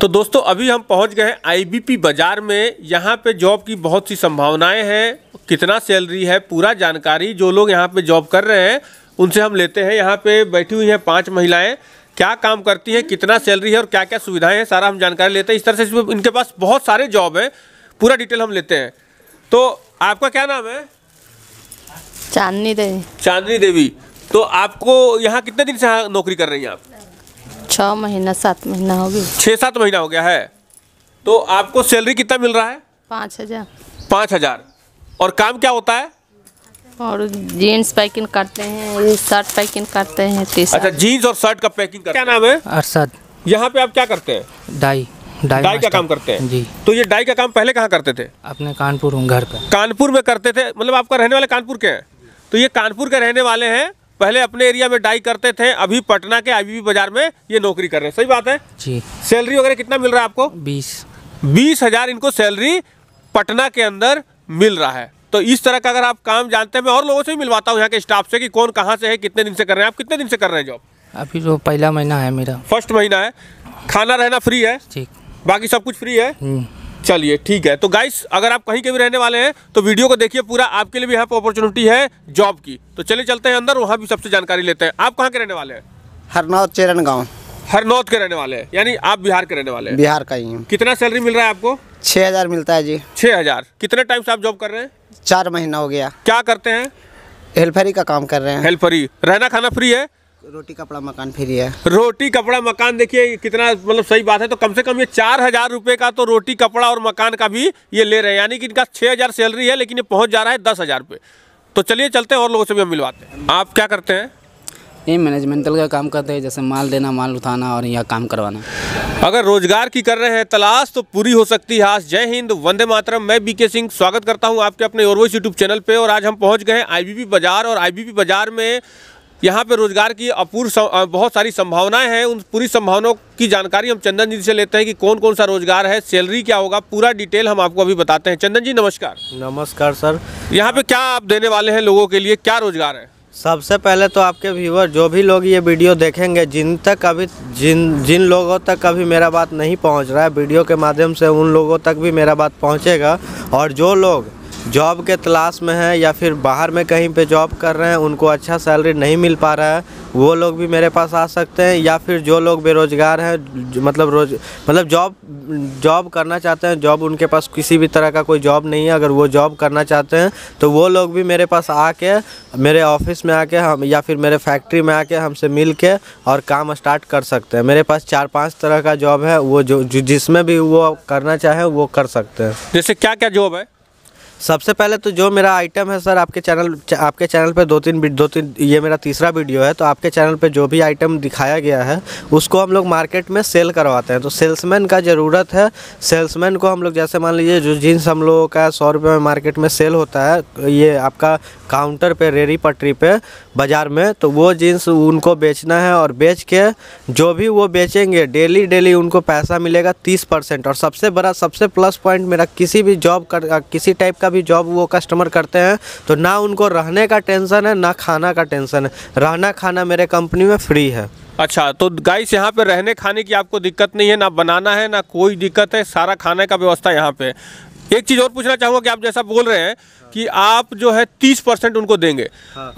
तो दोस्तों अभी हम पहुँच गए हैं आईबीपी बाज़ार में। यहाँ पे जॉब की बहुत सी संभावनाएँ हैं। कितना सैलरी है पूरा जानकारी जो लोग यहाँ पे जॉब कर रहे हैं उनसे हम लेते हैं। यहाँ पे बैठी हुई हैं पाँच महिलाएँ। क्या काम करती हैं कितना सैलरी है और क्या क्या सुविधाएँ हैं सारा हम जानकारी लेते हैं। इस तरह से इनके पास बहुत सारे जॉब हैं। पूरा डिटेल हम लेते हैं। तो आपका क्या नाम है? चांदनी देवी। चांदनी देवी। तो आपको यहाँ कितने दिन से नौकरी कर रही हैं आप? छः महीना सात महीना हो गई छः सात महीना हो गया है। तो आपको सैलरी कितना मिल रहा है? पाँच हज़ार। पाँच हज़ार। और काम क्या होता है? और जीन्स पैकिंग करते हैं शर्ट पैकिंग करते हैं अच्छा जीन्स और शर्ट का पैकिंग करते क्या नाम है? अरसद यहाँ पे आप क्या करते हैं? डाई। डाई डाई का काम करते हैं। जी। तो ये डाई का काम पहले कहाँ करते थे? अपने कानपुर घर पे। कानपुर में करते थे? मतलब आपका रहने वाले कानपुर के हैं? तो ये कानपुर के रहने वाले हैं पहले अपने एरिया में डाई करते थे अभी पटना के आईबीबी बाज़ार में ये नौकरी कर रहे हैं। सही बात है? जी। सैलरी वगैरह कितना मिल रहा है आपको? बीस। बीस हज़ार इनको सैलरी पटना के अंदर मिल रहा है। तो इस तरह का अगर आप काम जानते हैं मैं और लोगों से भी मिलवाता हूँ यहाँ के स्टाफ से कि कौन कहाँ से है कितने दिन से कर रहे हैं। आप कितने दिन से कर रहे हैं जॉब? अभी जो पहला महीना है मेरा। फ़र्स्ट महीना है। खाना रहना फ्री है? ठीक बाकी सब कुछ फ्री है? हम्म, चलिए ठीक है। तो गाइस अगर आप कहीं के भी रहने वाले हैं तो वीडियो को देखिए पूरा आपके लिए भी यहाँ पर अपॉर्चुनिटी है जॉब की। तो चलिए चलते हैं अंदर वहाँ भी सबसे जानकारी लेते हैं। आप कहाँ के रहने वाले हैं? हरनौत चेरन गाँव हरनौत के रहने वाले हैं यानी आप बिहार के रहने वाले हैं। बिहार का ही कितना सैलरी मिल रहा है आपको? छः हज़ार मिलता है जी। छः हज़ार। कितने टाइम से आप जॉब कर रहे हैं? चार महीना हो गया। क्या करते हैं? हेल्परी का काम कर रहे हैं। हेल्परी रहना खाना फ्री है? रोटी कपड़ा मकान फ्री है रोटी कपड़ा मकान देखिए कितना मतलब सही बात है तो कम से कम ये चार हज़ार रुपये का तो रोटी कपड़ा और मकान का भी ये ले रहे हैं यानी कि इनका छः हज़ार सैलरी है लेकिन ये पहुँच जा रहा है दस हज़ार पे। तो चलिए चलते हैं और लोगों से भी हम मिलवाते हैं। आप क्या करते हैं? ये मैनेजमेंटल का काम करते हैं जैसे माल देना माल उठाना और यहाँ काम करवाना। अगर रोज़गार की कर रहे हैं तलाश तो पूरी हो सकती है आज। जय हिंद वंदे मातरम। मैं बीके सिंह स्वागत करता हूँ आपके अपने ओरवोइस यूट्यूब चैनल पे और आज हम पहुँच गए हैं आईबीपी बाज़ार और आईबीपी बाज़ार में यहाँ पे रोज़गार की अपूर्व बहुत सारी संभावनाएँ हैं। उन पूरी संभावनाओं की जानकारी हम चंदन जी से लेते हैं कि कौन कौन सा रोज़गार है सैलरी क्या होगा पूरा डिटेल हम आपको अभी बताते हैं। चंदन जी नमस्कार। नमस्कार सर। यहाँ पे क्या आप देने वाले हैं लोगों के लिए? क्या रोज़गार है? सबसे पहले तो आपके व्यूवर जो भी लोग ये वीडियो देखेंगे जिन तक अभी जिन जिन लोगों तक अभी मेरा बात नहीं पहुँच रहा है वीडियो के माध्यम से उन लोगों तक भी मेरा बात पहुंचेगा। और जो लोग जॉब के तलाश में हैं या फिर बाहर में कहीं पे जॉब कर रहे हैं, उनको अच्छा सैलरी नहीं मिल पा रहा है, वो लोग भी मेरे पास आ सकते हैं, या फिर जो लोग बेरोजगार हैं मतलब रोज मतलब जॉब जॉब करना चाहते हैं, जॉब उनके पास किसी भी तरह का कोई जॉब नहीं है, अगर वो जॉब करना चाहते हैं तो वो लोग भी मेरे पास आके, मेरे ऑफ़िस में आके हम, या फिर मेरे फैक्ट्री में आके हमसे मिल के और काम स्टार्ट कर सकते हैं। मेरे पास चार पाँच तरह का जॉब है, वो जो जिसमें भी वो करना चाहे, वो कर सकते हैं। जैसे क्या क्या जॉब है? सबसे पहले तो जो मेरा आइटम है सर आपके चैनल आपके चैनल पे दो तीन दो तीन, ये मेरा तीसरा वीडियो है तो आपके चैनल पे जो भी आइटम दिखाया गया है, उसको हम लोग मार्केट में सेल करवाते हैं। तो सेल्समैन का ज़रूरत है सेल्समैन को हम लोग, जैसे मान लीजिए जो जीन्स हम लोगों का सौ रुपये में मार्केट में सेल होता है, ये आपका काउंटर पर रेरी पटरी पे बाज़ार में तो वो जीन्स उनको बेचना है और बेच के जो भी वो बेचेंगे, डेली डेली उनको पैसा मिलेगा तीस परसेंट। और सबसे बड़ा, सबसे प्लस पॉइंट मेरा किसी भी जॉब कर, किसी टाइप का भी जॉब वो कस्टमर करते हैं तो ना उनको रहने का टेंशन है, ना खाना का टेंशन है। रहना खाना मेरे कंपनी में फ्री है। अच्छा तो गाइस यहाँ पे रहने खाने की आपको दिक्कत नहीं है, ना बनाना है, ना कोई दिक्कत है, सारा खाने का व्यवस्था यहाँ पे। एक चीज़ और पूछना चाहूँगा कि आप जैसा बोल रहे हैं कि आप जो है तीस परसेंट उनको देंगे।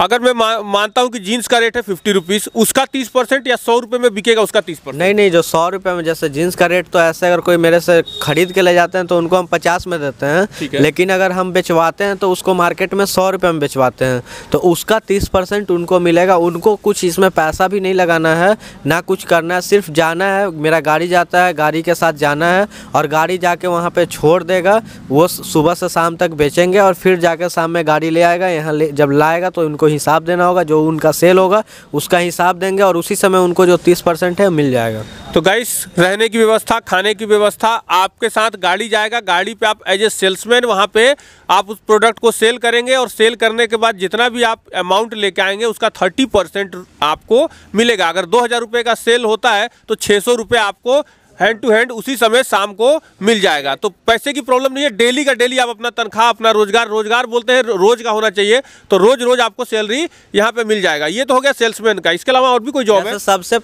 अगर मैं मा, मानता हूँ कि जीन्स का रेट है फिफ्टी रुपीज़ उसका तीस परसेंट या सौ रुपये में बिकेगा उसका तीस परसेंट। नहीं नहीं जो सौ रुपये में जैसे जीन्स का रेट तो ऐसे अगर कोई मेरे से खरीद के ले जाते हैं तो उनको हम पचास में देते हैं। है। लेकिन अगर हम बेचवाते हैं तो उसको मार्केट में सौ रुपये में बेचवाते हैं। तो उसका तीस परसेंट उनको मिलेगा। उनको कुछ इसमें पैसा भी नहीं लगाना है ना कुछ करना है सिर्फ़ जाना है। मेरा गाड़ी जाता है गाड़ी के साथ जाना है और गाड़ी जाके वहाँ पे छोड़ देगा। वो सुबह से शाम तक बेचेंगे और फिर जाकर शाम में गाड़ी ले आएगा, यहाँ ले जब लाएगा तो उनको हिसाब देना होगा, जो उनका सेल होगा, उसका हिसाब देंगे और उसी समय उनको जो तीस परसेंट है, मिल जाएगा। तो गाइस रहने की व्यवस्था, खाने की व्यवस्था, आपके साथ गाड़ी जाएगा, गाड़ी पे आप एज ए सेल्समैन वहाँ पे आप उस प्रोडक्ट को सेल करेंगे और सेल करने के बाद जितना भी आप अमाउंट लेके आएँगे, उसका थर्टी परसेंट आपको मिलेगा। अगर दो हज़ार रुपये का सेल होता है तो छः सौ रुपये आपको हैंड टू हैंड उसी समय शाम को मिल जाएगा। तो पैसे की प्रॉब्लम नहीं है डेली का डेली आप अपना तनख्वाह अपना रोज़गार रोज़गार बोलते हैं रोज का होना चाहिए तो रोज रोज आपको सैलरी यहाँ पे मिल जाएगा। ये तो हो गया सेल्समैन का। इसके अलावा और भी कोई जॉब है? सबसे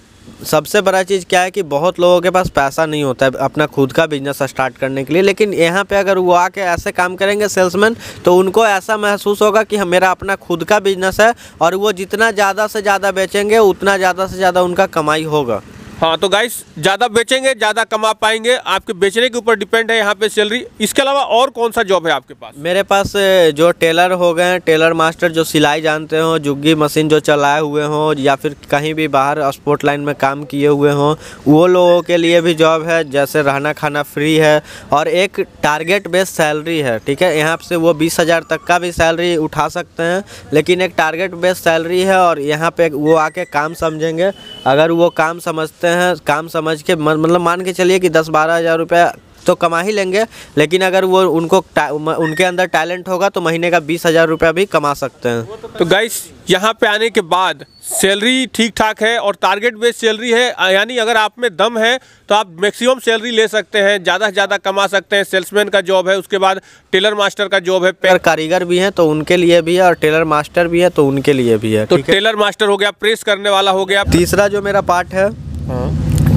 सबसे बड़ा चीज़ क्या है कि बहुत लोगों के पास पैसा नहीं होता है अपना खुद का बिज़नेस स्टार्ट करने के लिए लेकिन यहाँ पे अगर वो आके ऐसे काम करेंगे सेल्समैन तो उनको ऐसा महसूस होगा कि मेरा अपना खुद का बिज़नेस है और वो जितना ज़्यादा से ज़्यादा बेचेंगे उतना ज़्यादा से ज़्यादा उनका कमाई होगा। हाँ तो गाइस ज़्यादा बेचेंगे, ज़्यादा कमा पाएँगे। आपके बेचने के ऊपर डिपेंड है यहाँ पे सैलरी इसके अलावा और कौन सा जॉब है आपके पास? मेरे पास जो टेलर हो गए हैं टेलर मास्टर जो सिलाई जानते हो, जुग्गी मशीन जो चलाए हुए हों, या फिर कहीं भी बाहर स्पोर्ट लाइन में काम किए हुए हों, वो लोगों के लिए भी जॉब है, जैसे रहना खाना फ्री है, और एक टारगेट बेस्ड सैलरी है, ठीक है? यहाँ से वो बीस हज़ार तक का भी सैलरी उठा सकते हैं, लेकिन एक टारगेट बेस्ड सैलरी है, और यहाँ पे वो आके काम समझेंगे। अगर वो काम समझते हैं, काम समझ के मतलब मान के चलिए कि दस बारह हज़ार रुपया तो कमा ही लेंगे, लेकिन अगर वो उनको उनके अंदर टैलेंट होगा तो महीने का बीस हज़ार रुपया भी कमा सकते हैं। तो गाइस यहाँ पे आने के बाद सैलरी ठीक ठाक है और टारगेट बेस्ड सैलरी है यानी अगर आप में दम है तो आप मैक्सिमम सैलरी ले सकते हैं ज़्यादा से ज़्यादा कमा सकते हैं। सेल्समैन का जॉब है उसके बाद टेलर मास्टर का जॉब है अगर कारीगर भी हैं तो उनके लिए भी है और टेलर मास्टर भी है तो उनके लिए भी है तो टेलर मास्टर हो गया प्रेस करने वाला हो गया। तीसरा जो मेरा पार्ट है।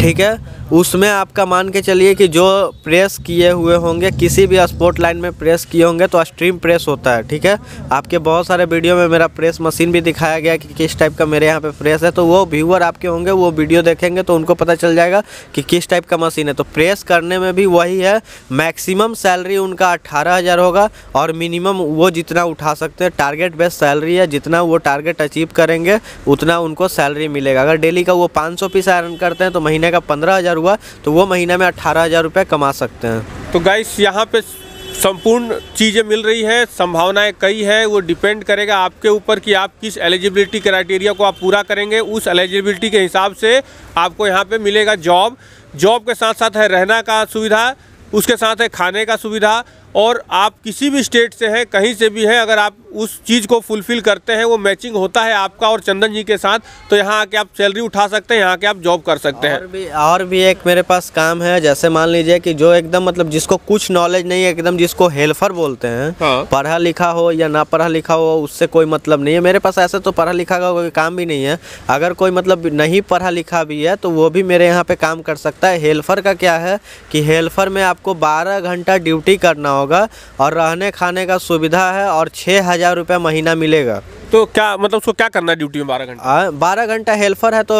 ठीक है? उसमें आपका मान के चलिए कि जो प्रेस किए हुए होंगे, किसी भी स्पोर्ट लाइन में प्रेस किए होंगे तो स्ट्रीम प्रेस होता है, ठीक है? आपके बहुत सारे वीडियो में मेरा प्रेस मशीन भी दिखाया गया कि किस टाइप का मेरे यहाँ पे प्रेस है तो वो व्यूअर आपके होंगे, वो वीडियो देखेंगे तो उनको पता चल जाएगा कि किस टाइप का मशीन है। तो प्रेस करने में भी वही है मैक्सिमम सैलरी उनका अट्ठारह होगा और मिनिमम वो जितना उठा सकते हैं टारगेट बेस्ड सैलरी है, जितना वो टारगेट अचीव करेंगे, उतना उनको सैलरी मिलेगा। अगर डेली का वो 500 पीस आयरन करते हैं तो महीने का पंद्रह हुआ तो वो महीने में अट्ठारह हज़ार रुपये कमा सकते हैं। तो गाइस यहाँ पे संपूर्ण चीज़ें मिल रही है, संभावनाएँ कई है, वो डिपेंड करेगा आपके ऊपर कि आप किस एलिजिबिलिटी क्राइटेरिया को आप पूरा करेंगे। उस एलिजिबिलिटी के हिसाब से आपको यहाँ पे मिलेगा जॉब जॉब के साथ साथ है रहना का सुविधा, उसके साथ है खाने का सुविधा और आप किसी भी स्टेट से हैं कहीं से भी हैं अगर आप उस चीज़ को फुलफ़िल करते हैं वो मैचिंग होता है आपका और चंदन जी के साथ तो यहाँ आके आप सैलरी उठा सकते हैं यहाँ आके आप जॉब कर सकते हैं। और भी और भी एक मेरे पास काम है जैसे मान लीजिए कि जो एकदम मतलब जिसको कुछ नॉलेज नहीं है एकदम जिसको हेल्पर बोलते हैं हाँ। पढ़ा लिखा हो या ना पढ़ा लिखा हो उससे कोई मतलब नहीं है। मेरे पास ऐसे तो पढ़ा लिखा का कोई काम भी नहीं है। अगर कोई मतलब नहीं पढ़ा लिखा भी है तो वो भी मेरे यहाँ पे काम कर सकता है। हेल्पर का क्या है कि हेल्पर में आपको बारह घंटा ड्यूटी करना होगा और रहने खाने का सुविधा है और छः हज़ार रुपये महीना मिलेगा। तो क्या मतलब उसको क्या करना है ड्यूटी में बारह घंटे? बारह घंटा हेल्पर है तो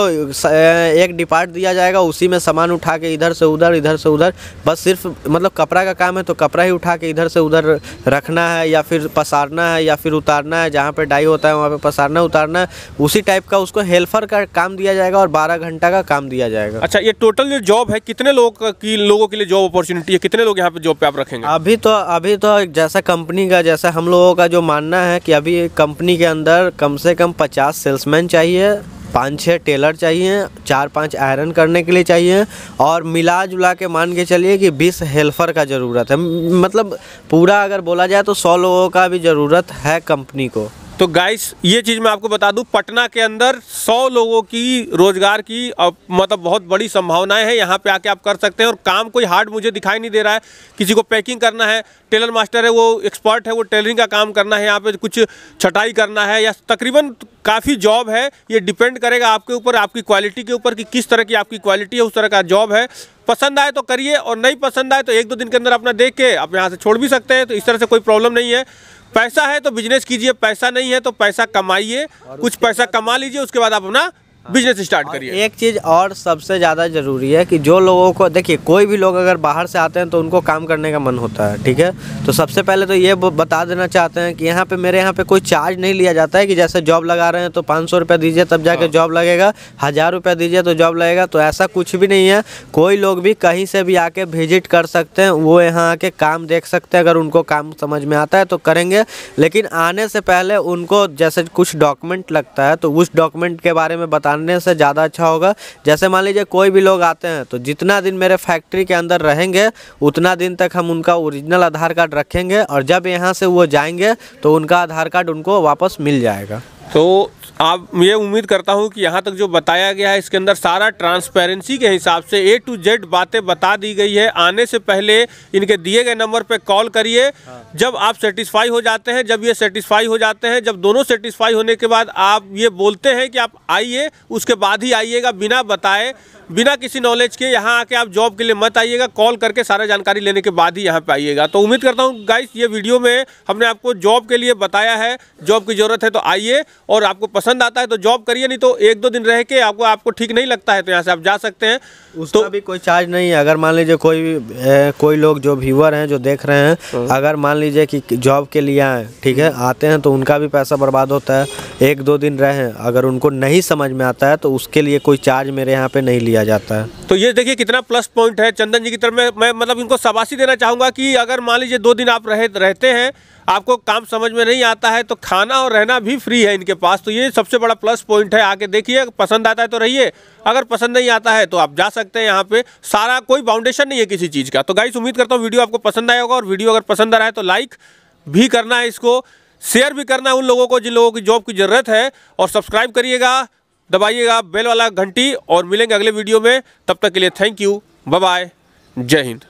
एक डिपार्ट दिया जाएगा उसी में सामान उठा के इधर से उधर इधर से उधर बस सिर्फ़ मतलब कपड़ा का काम है तो कपड़ा ही उठा के इधर से उधर रखना है या फिर पसारना है या फिर उतारना है जहाँ पे डाई होता है वहाँ पर पसारना उतारना है उसी टाइप का उसको हेल्पर का काम दिया जाएगा और बारह घंटा का काम दिया जाएगा। अच्छा ये टोटल जो जॉब है कितने लोग की लोगों के लिए जॉब अपॉर्चुनिटी है? कितने लोग यहाँ पे जॉब पे आप रखेंगे? अभी तो अभी तो जैसा कंपनी का जैसा हम लोगों का जो मानना है कि अभी कंपनी के अंदर कम से कम पचास सेल्समैन चाहिए, पाँच छः टेलर चाहिए, चार पाँच आयरन करने के लिए चाहिए और मिला जुला के मान के चलिए कि बीस हेल्पर का ज़रूरत है। मतलब पूरा अगर बोला जाए तो सौ लोगों का भी ज़रूरत है कंपनी को। तो गाइस ये चीज़ मैं आपको बता दूँ, पटना के अंदर 100 लोगों की रोज़गार की अब मतलब बहुत बड़ी संभावनाएँ हैं। यहाँ पे आके आप कर सकते हैं और काम कोई हार्ड मुझे दिखाई नहीं दे रहा है। किसी को पैकिंग करना है टेलर मास्टर है, वो एक्सपर्ट है, वो टेलरिंग का काम करना है, यहाँ पे कुछ छटाई करना है, या तकरीबन काफ़ी जॉब है। ये डिपेंड करेगा आपके ऊपर, आपकी क्वालिटी के ऊपर कि किस तरह की आपकी क्वालिटी है, उस तरह का जॉब है। पसंद आए तो करिए और नहीं पसंद आए तो एक दो दिन के अंदर अपना देख के आप यहाँ से छोड़ भी सकते हैं। तो इस तरह से कोई प्रॉब्लम नहीं है। पैसा है तो बिज़नेस कीजिए पैसा नहीं है तो पैसा कमाइए कुछ पैसा कमा लीजिए उसके बाद आप अपना बिज़नेस स्टार्ट करिए। एक चीज़ और सबसे ज़्यादा ज़रूरी है कि जो लोगों को देखिए कोई भी लोग अगर बाहर से आते हैं तो उनको काम करने का मन होता है ठीक है? तो सबसे पहले तो ये बता देना चाहते हैं कि यहाँ पे मेरे यहाँ पे कोई चार्ज नहीं लिया जाता है कि जैसे जॉब लगा रहे हैं तो पाँच सौ रुपये दीजिए तब जाके जॉब लगेगा हज़ार रुपये दीजिए तो जॉब लगेगा तो ऐसा कुछ भी नहीं है। कोई लोग भी कहीं से भी आके विज़िट कर सकते हैं वो यहाँ आके काम देख सकते हैं अगर उनको काम समझ में आता है तो करेंगे। लेकिन आने से पहले उनको जैसे कुछ डॉक्यूमेंट लगता है तो उस डॉक्यूमेंट के बारे में बताने से ज़्यादा अच्छा होगा। जैसे मान लीजिए कोई भी लोग आते हैं तो जितना दिन मेरे फैक्ट्री के अंदर रहेंगे, उतना दिन तक हम उनका ओरिजिनल आधार कार्ड रखेंगे और जब यहाँ से वो जाएँगे तो उनका आधार कार्ड उनको वापस मिल जाएगा। तो आप ये उम्मीद करता हूँ कि यहाँ तक जो बताया गया है इसके अंदर सारा ट्रांसपेरेंसी के हिसाब से ए टू जेड बातें बता दी गई है। आने से पहले इनके दिए गए नंबर पे कॉल करिए। जब आप सेटिस्फाई हो जाते हैं जब ये सेटिस्फाई हो जाते हैं जब दोनों सेटिस्फाई होने के बाद आप ये बोलते हैं कि आप आइए उसके बाद ही आइएगा बिना बताए बिना किसी नॉलेज के यहाँ आके आप जॉब के लिए मत आइएगा कॉल करके सारा जानकारी लेने के बाद ही यहाँ पे आइएगा। तो उम्मीद करता हूँ गाइस ये वीडियो में हमने आपको जॉब के लिए बताया है जॉब की ज़रूरत है तो आइए और आपको पसंद आता है तो जॉब करिए नहीं तो एक दो दिन रह के आपको आपको ठीक नहीं लगता है तो यहाँ से आप जा सकते हैं। उसका भी कोई चार्ज नहीं है। अगर मान लीजिए कोई ए, कोई लोग जो व्यूअर हैं जो देख रहे हैं अगर मान लीजिए कि जॉब के लिए आए ठीक है आते हैं तो उनका भी पैसा बर्बाद होता है एक दो दिन रहें अगर उनको नहीं समझ में आता है तो उसके लिए कोई चार्ज मेरे यहाँ पे नहीं लिया जाता है। तो ये देखिए कितना प्लस पॉइंट है। चंदन जी की तरफ़ मैं मैं मतलब इनको शाबाशी देना चाहूँगा कि अगर मान लीजिए दो दिन आप रहे रहते हैं आपको काम समझ में नहीं आता है तो खाना और रहना भी फ्री है इनके पास। तो ये सबसे बड़ा प्लस पॉइंट है। आके देखिए पसंद आता है तो रहिए। अगर पसंद नहीं आता है तो आप जा सकते हैं यहाँ पे। सारा कोई बाउंडेशन नहीं है किसी चीज़ का। तो गाइस उम्मीद करता हूँ वीडियो आपको पसंद आया होगा और वीडियो अगर पसंद आ रहा है तो लाइक भी करना है इसको। शेयर भी करना है उन लोगों को जिन लोगों की जॉब की ज़रूरत है। और सब्सक्राइब करिएगा, दबाइएगा बेल वाला घंटी और मिलेंगे अगले वीडियो में। तब तक के लिए थैंक यू बाय जय हिंद।